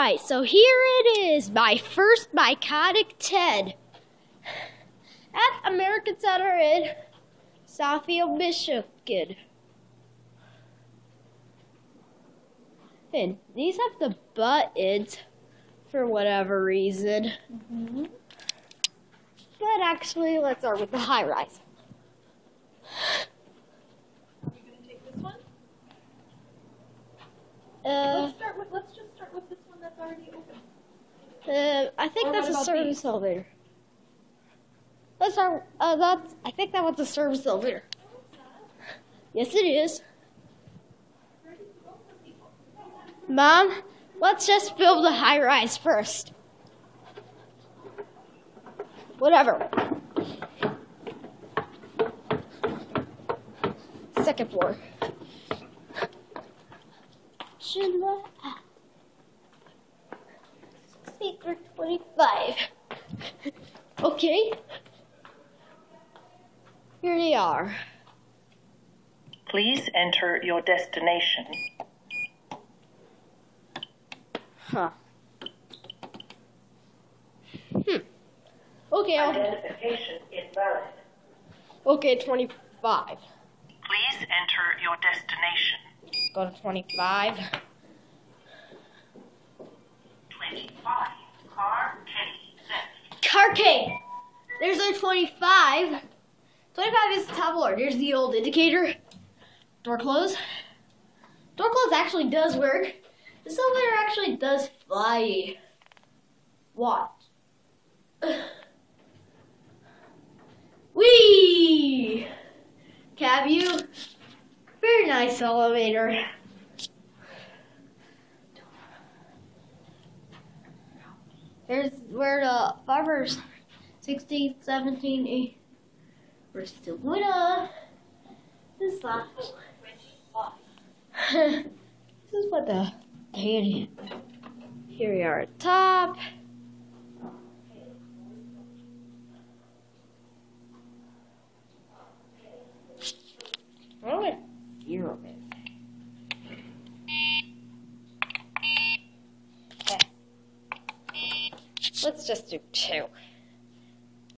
right, so here it is, my first Miconic 10 at American Center in Southfield, Michigan. And these have the buttons for whatever reason. Mm-hmm. But actually, let's start with the high rise. Are you gonna take this one? Uh, let's start with. Let's just start with this one that's already open. uh, I think Or that's a service these? elevator. That's our. Uh, that's. I think that was a service elevator. Yes, it is. Mom, let's just build the high rise first. Whatever. Second floor. Schindler. Secret 25. Okay. Here they are. Please enter your destination. Huh. Hmm. Okay, I'll, Identification invalid. okay, 25. Please enter your destination. Go to 25. 25. Car K. Carcade! There's our 25. 25 is the top floor. Here's the old indicator. Door close. Door close actually does work. This elevator actually does fly. Watch. Whee! Cab you. Very nice elevator. There's where the farmers 16, 17, 8. We're still up. This is not. this is what the. Here we are at top. Zero is. Okay. Let's just do two.